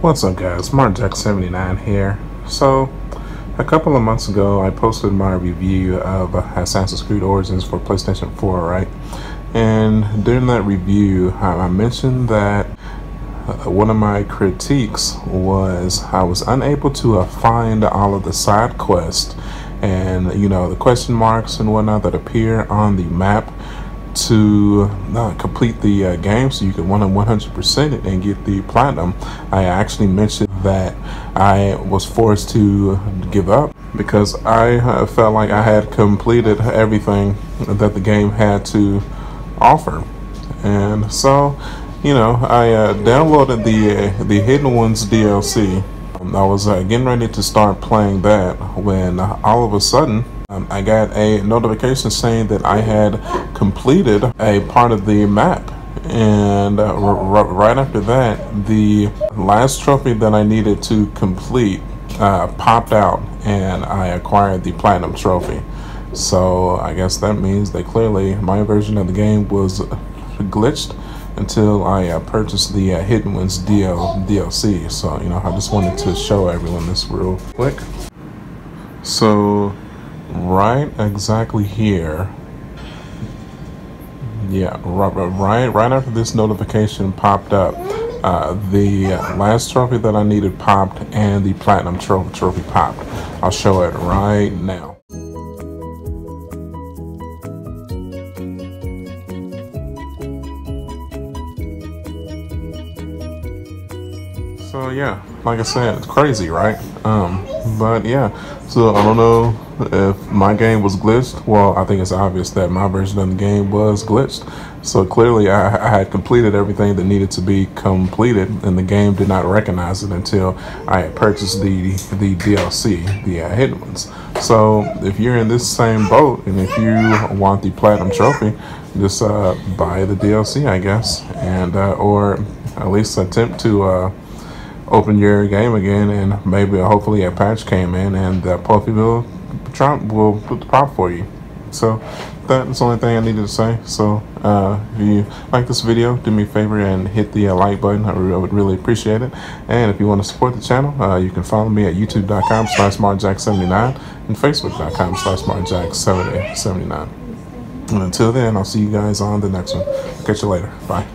What's up guys, MarcJack79 here. So, a couple of months ago I posted my review of Assassin's Creed Origins for PlayStation 4, right? And during that review I mentioned that uh, one of my critiques was I was unable to uh, find all of the side quests and you know the question marks and whatnot that appear on the map to uh, complete the uh, game so you can 100% it and get the platinum. I actually mentioned that I was forced to give up because I felt like I had completed everything that the game had to offer. And so, you know, I uh, downloaded the uh, the Hidden Ones DLC. I was uh, getting ready to start playing that when all of a sudden um, I got a notification saying that I had completed a part of the map. And uh, right after that, the last trophy that I needed to complete uh, popped out and I acquired the platinum trophy. So I guess that means that clearly my version of the game was glitched until I uh, purchased the uh, Hidden Ones DL DLC. So, you know, I just wanted to show everyone this real quick. So right exactly here. Yeah right right, after this notification popped up uh, the last trophy that I needed popped and the platinum trophy, trophy popped. I'll show it right now so yeah like I said it's crazy right um but yeah so I don't know if my game was glitched. Well, I think it's obvious that my version of the game was glitched. So clearly I, I had completed everything that needed to be completed and the game did not recognize it until I had purchased the, the DLC, the uh, hidden ones. So if you're in this same boat and if you want the platinum trophy, just uh, buy the DLC, I guess, and uh, or at least attempt to uh, open your game again and maybe hopefully a patch came in and the Puffy will Trump will put the prop for you. So that's the only thing I needed to say. So uh, if you like this video, do me a favor and hit the uh, like button. I, I, would really appreciate it. And if you want to support the channel, uh, you can follow me at youtube.com slash marcjack79 and facebook.com slash marcjack79. And until then, I'll see you guys on the next one. Catch you later. Bye.